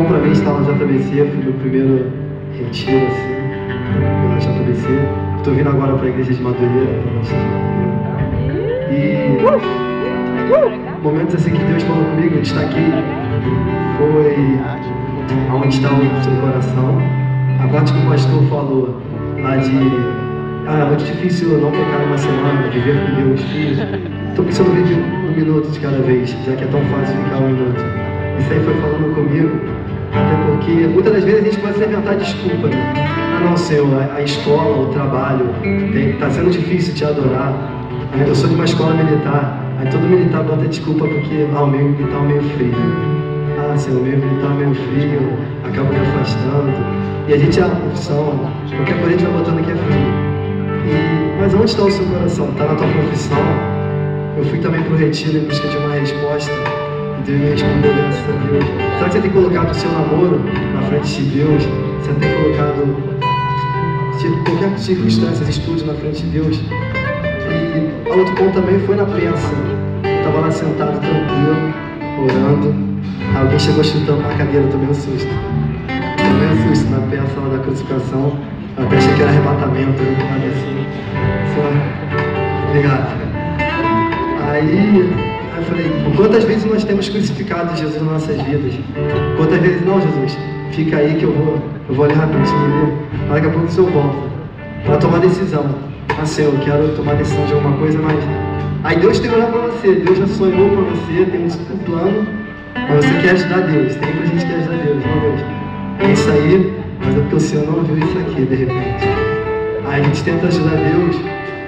bom para mim estar na JBC, fui meu primeiro retiro assim, pela JBC. Estou vindo agora para a igreja de Madureira, E momentos assim que Deus falou comigo, de estar aqui, foi aonde está o seu coração. A parte que o pastor falou lá de ah, é muito difícil não pecar uma semana, viver com Deus. Estou pensando viver um minuto de cada vez, já que é tão fácil ficar um minuto. Isso aí foi falando comigo, até porque muitas das vezes a gente pode se inventar desculpa, né? Ah não, Senhor, a, escola, o trabalho, está sendo difícil te adorar. Eu sou de uma escola militar, aí todo militar bota desculpa porque ah, o meio militar é meio frio. Ah, Senhor, o meio militar é meio frio, acaba me afastando. E a gente é a profissão, qualquer coisa a gente vai botando que é frio. E, mas onde está o seu coração? Está na tua profissão? Eu fui também para o retiro em busca de uma resposta. Deus respondeu, graças a Deus. Será que você tem colocado o seu namoro na frente de Deus? Você tem colocado qualquer circunstância, estudos na frente de Deus? E a outro ponto também foi na prensa. Eu estava lá sentado, tranquilo, orando. Alguém chegou chutando na cadeira, tomei um susto. Tomei um susto na peça lá da crucificação. Eu pensei que era arrebatamento, eu quantas vezes nós temos crucificado Jesus nas nossas vidas? Quantas vezes não, Jesus? Fica aí que eu vou, eu vou ali rapidinho, daqui a pouco o senhor volta. Para tomar decisão. Ah, Senhor, eu quero tomar decisão de alguma coisa, mas. Aí Deus tem olhado para você, Deus já sonhou para você, tem um plano, mas você quer ajudar Deus. Tem a gente quer ajudar Deus, não Deus. É isso aí, mas é porque o Senhor não viu isso aqui de repente. Aí a gente tenta ajudar Deus,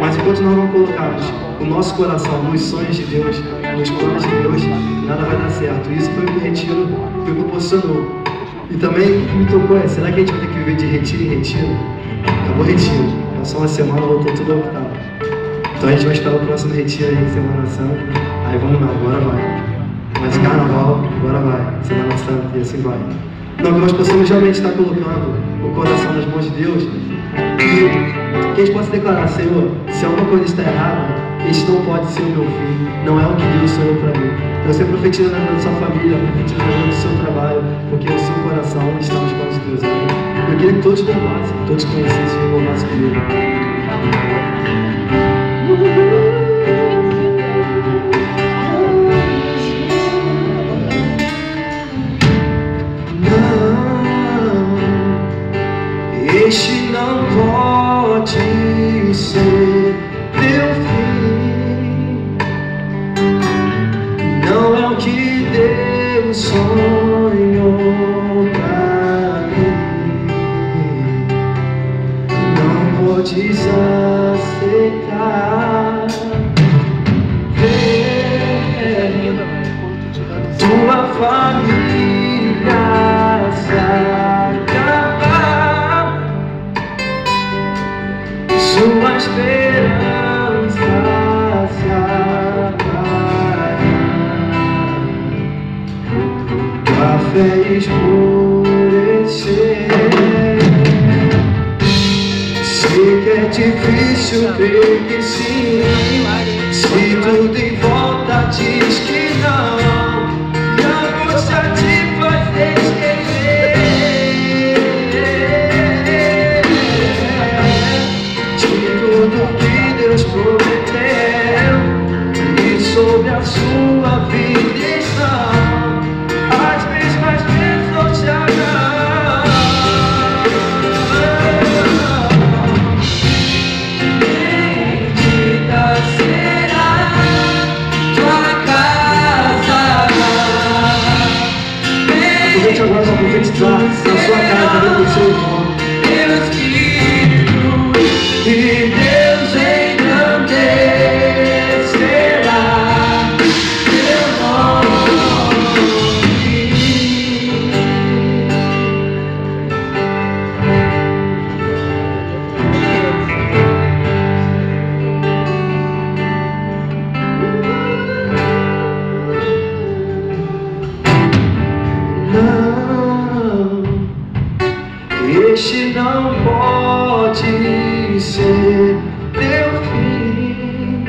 mas enquanto nós não colocarmos o nosso coração nos sonhos de Deus, planos de Deus, nada vai dar certo. Isso foi o que retiro me proporcionou. E também que me tocou é, será que a gente vai ter que viver de retiro em retiro? Acabou o retiro. Passou uma semana, voltou tudo ao que. Então a gente vai esperar o próximo retiro aí, Semana Santa. Aí vamos lá, agora vai. Mas carnaval, agora vai. Semana Santa e assim vai. Não, que nós possamos realmente estar colocando o coração nas mãos de Deus e que gente possa declarar, Senhor, se alguma coisa está errada, este não pode ser o meu fim, não é o que Deus sonhou para mim. Então você profetiza na vida da sua família, profetiza na vida do seu trabalho, porque o seu coração está nos mãos de Deus. Eu queria que todos louvassem, todos conhecessem e louvassem comigo. Que Deus sonhou A fé escurecer. Sei que é difícil crer que sim, se tudo em volta diz que não, e a angústia te faz esquecer. Deus prometeu e sobre a sua vida Este não pode ser teu fim.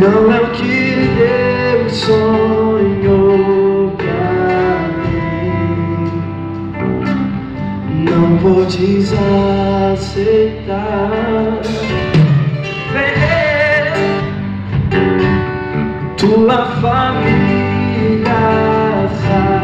Não é o que Deus sonhou pra mim. Não vou desaceitar. Tua família sabe.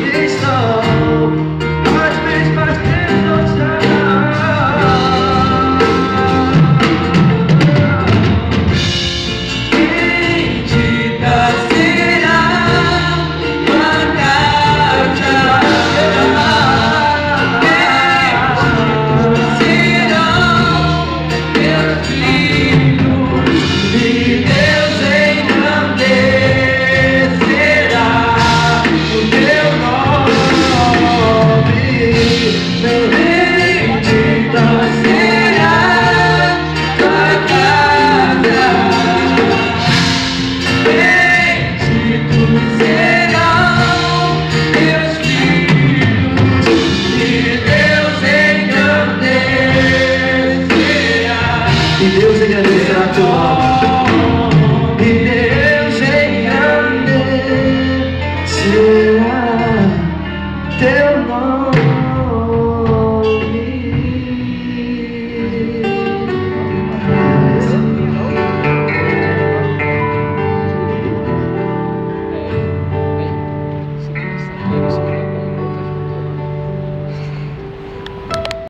Music and instructor.